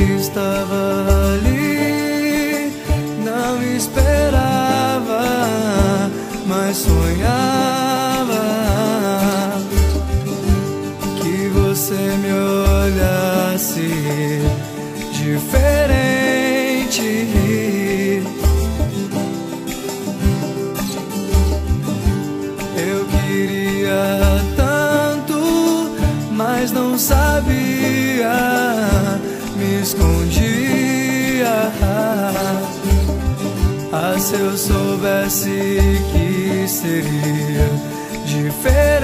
estava ali. Não esperava, mas sonhava que você me olhasse diferente. Eu queria. Se eu soubesse que seria diferente,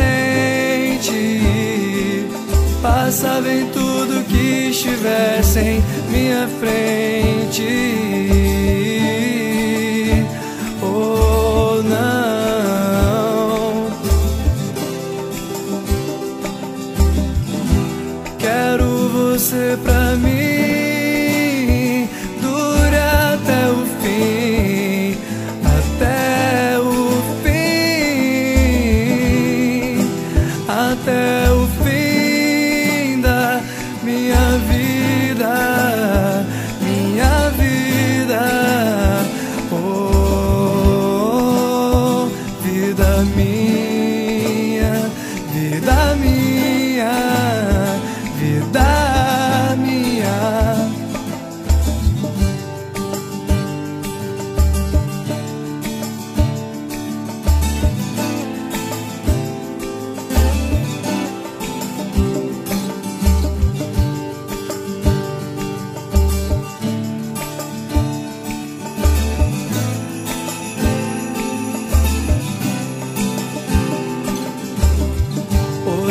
passava em tudo que estivesse em minha frente. você pra mim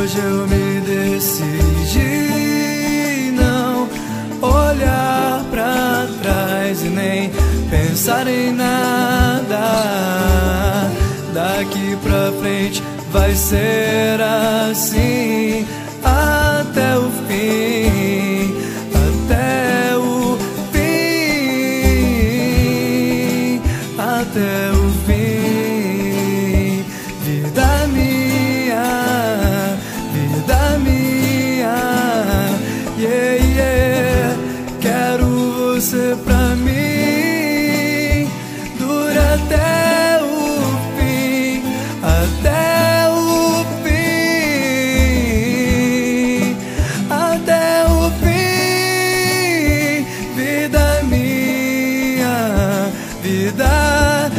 Hoje eu me decidi não olhar pra trás e nem pensar em nada. Daqui pra frente vai ser assim vida.